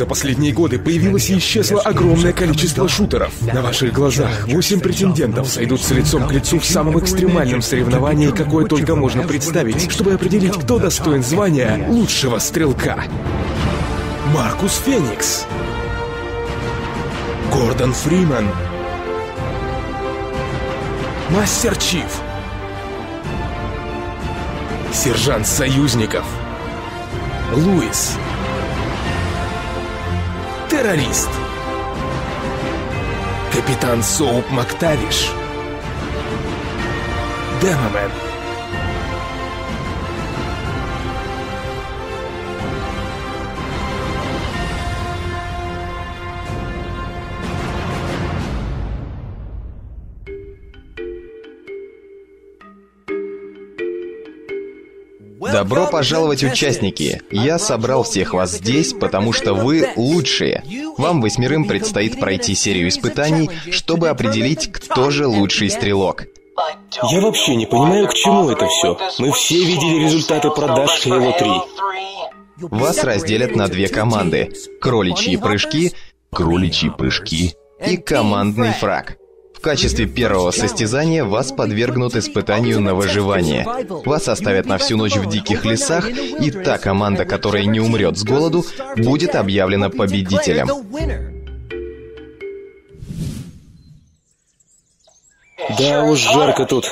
За последние годы появилось и исчезло огромное количество шутеров. На ваших глазах восемь претендентов сойдутся лицом к лицу в самом экстремальном соревновании, какое только можно представить, чтобы определить, кто достоин звания лучшего стрелка. Маркус Феникс. Гордон Фриман. Мастер Чиф. Сержант Союзников. Луис. Террорист. Капитан Соуп Мактавиш. Демомен. Добро пожаловать, участники! Я собрал всех вас здесь, потому что вы лучшие. Вам восьмерым предстоит пройти серию испытаний, чтобы определить, кто же лучший стрелок. Я вообще не понимаю, к чему это все. Мы все видели результаты продаж Halo 3. Вас разделят на две команды. Кроличьи прыжки, кроличьи прыжки и командный фраг. В качестве первого состязания вас подвергнут испытанию на выживание. Вас оставят на всю ночь в диких лесах, и та команда, которая не умрет с голоду, будет объявлена победителем. Да уж жарко тут.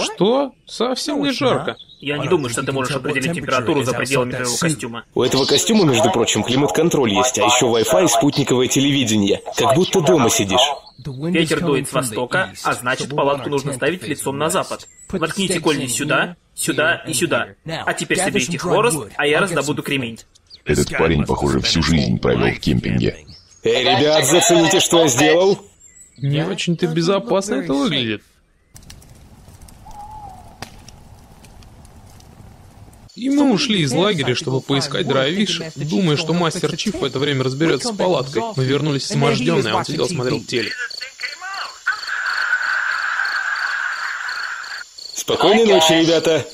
Что? Совсем не жарко. Я не думаю, что ты можешь определить температуру за пределами твоего костюма. У этого костюма, между прочим, климат-контроль есть, а еще Wi-Fi и спутниковое телевидение. Как будто дома сидишь. Ветер дует с востока, а значит, палатку нужно ставить лицом на запад. Воткните кольни сюда, сюда и сюда. А теперь соберите хворост, а я раздобуду кремень. Этот парень, похоже, всю жизнь провел в кемпинге. Эй, ребят, зацените, что я сделал? Не очень-то безопасно это выглядит. И мы ушли из лагеря, чтобы поискать дровишек, думая, что мастер Чиф в это время разберется с палаткой. Мы вернулись изможденные, а он сидел смотрел телек. Спокойной ночи, ребята.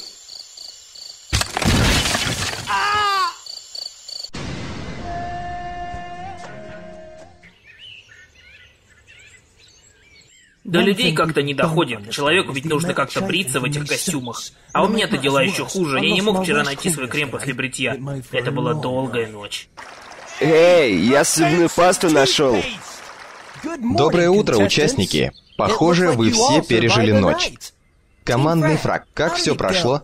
До людей как-то не доходит. Человеку ведь нужно как-то бриться в этих костюмах. А у меня-то дела еще хуже. Я не мог вчера найти свой крем после бритья. Это была долгая ночь. Эй, я зубную пасту нашел. Доброе утро, участники! Похоже, вы все пережили ночь. Командный фраг, как все прошло?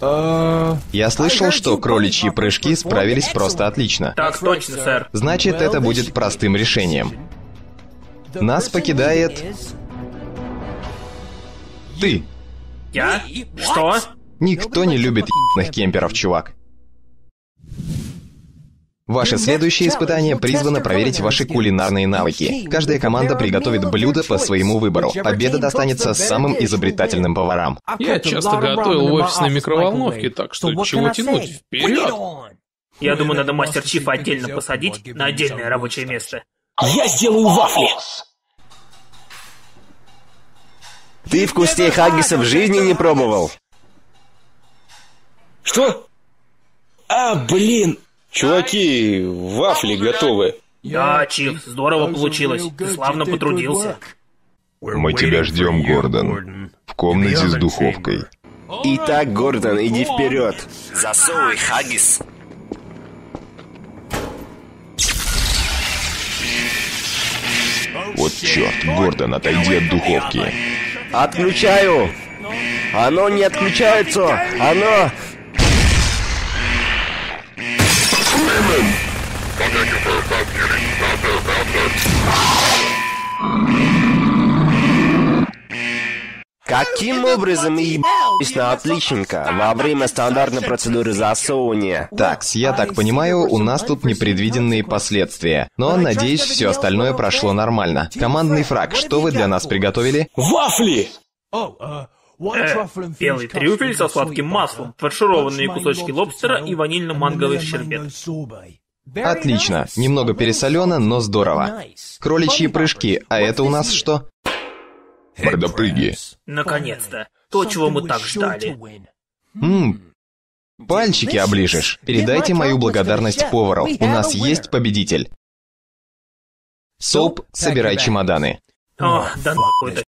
Я слышал, что кроличьи прыжки справились просто отлично. Так точно, сэр. Значит, это будет простым решением. Нас покидает... Ты. Я? Что? Никто не любит ебаных кемперов, чувак. Ваше следующее испытание призвано проверить ваши кулинарные навыки. Каждая команда приготовит блюдо по своему выбору. Победа достанется самым изобретательным поварам. Я часто готовил в офисной микроволновке, так что чего тянуть? Вперед! Я думаю, надо мастер Чифа отдельно посадить на отдельное рабочее место. Я сделаю вафли. Ты вкуснее хаггиса в жизни не пробовал? Что? А, блин. Чуваки, вафли готовы. Да, Чиф, здорово получилось. Ты славно потрудился. Мы тебя ждем, Гордон. В комнате с духовкой. Итак, Гордон, иди вперед. Засовывай хаггис. Вот черт, Гордон, отойди от духовки. Отключаю. Оно не отключается. Оно... Каким образом ебались на отличника во время стандартной процедуры засовывания? Такс, я так понимаю, у нас тут непредвиденные последствия. Но, надеюсь, все остальное прошло нормально. Командный фраг, что вы для нас приготовили? Вафли! Э, белый трюфель со сладким маслом, фаршированные кусочки лобстера и ванильно-манговый щербет. Отлично. Немного пересолено, но здорово. Кроличьи прыжки, а это у нас что? Мордопрыги. Наконец-то. То, чего мы так ждали. Ммм, Пальчики оближешь. Передайте мою благодарность повару. У нас есть победитель. Соп, собирай чемоданы. О, да нахуй